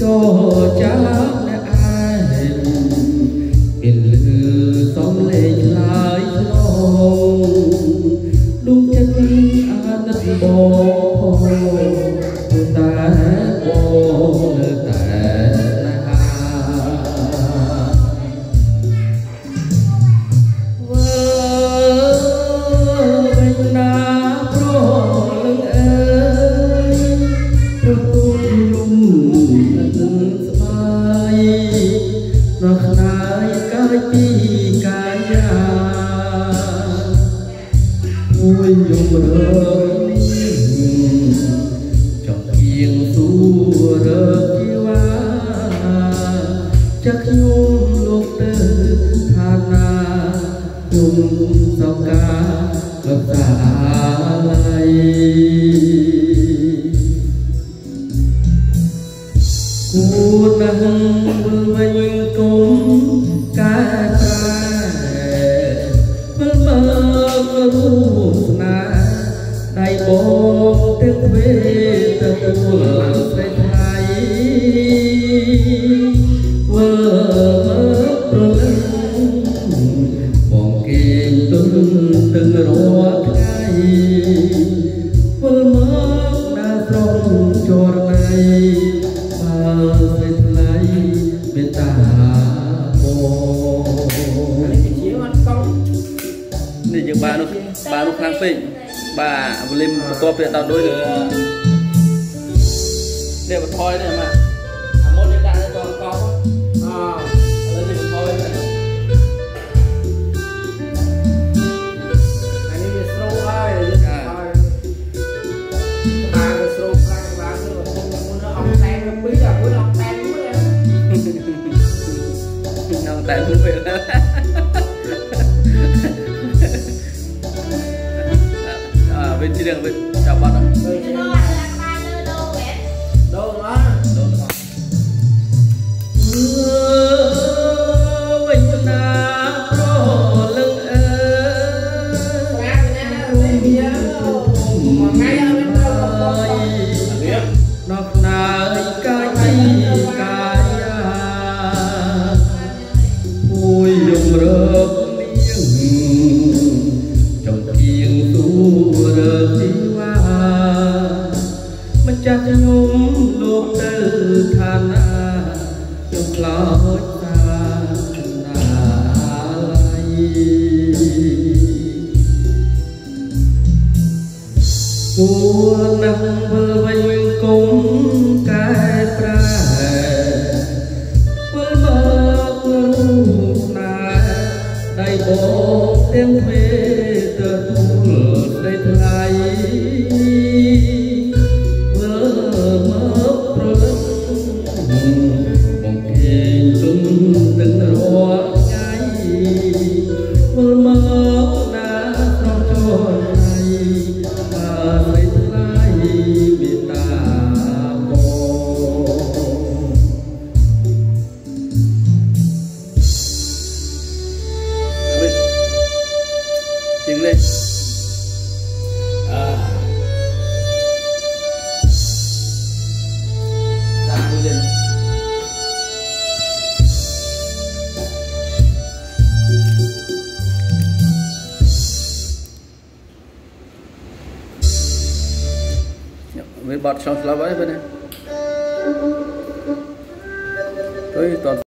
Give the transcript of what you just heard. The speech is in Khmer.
ចូល មួយយំរើនេះចង់គៀងសួររើជីវ៉ាចាក់ខ្ញុំលោកទៅឋានាខ្ញុំសោការកសាឡៃគួរនឹងវិលវិញគុំកែប្រែវិ បងទាំងវេទទួលស្រីថ្លៃវើមើលប្រលឹងបងគេងទុនទាំងរាល់ថ្ងៃវិលមកដើរត្រង់ជរណៃបើសេចក្ដីមេត្តាបងជាអត់កង់នេះយើងបាននោះបាននោះខ្លាំងពេក បាទវលឹមបន្ទាប់ពីដល់ដូចលើនេះបន្ថយនេះមកអាមុនយើងដាក់ទៅកង់អឥឡូវនេះបន្ថយនេះអានេះវាស្រូបហើយយើងហើយបានវាស្រូបខ្លាំងបានទៅមុនអស់តែពីរដល់មួយអស់តែមួយនឹងតែមួយពេល វិញជាងវិញចាប់បាត់ដល់ដូចជាដូងអត់ដល់វិញណាប្រលឹងអើស្រាប់ណាស់វិញវាមួយថ្ងៃ គួរនឹងវិលវិញគុំកែប្រែវិលមករូបស្នេហ៍ដៃបងទាំងវេទៅ វាបត់ឆ្លងស្លាប់ហើយវិញទៅត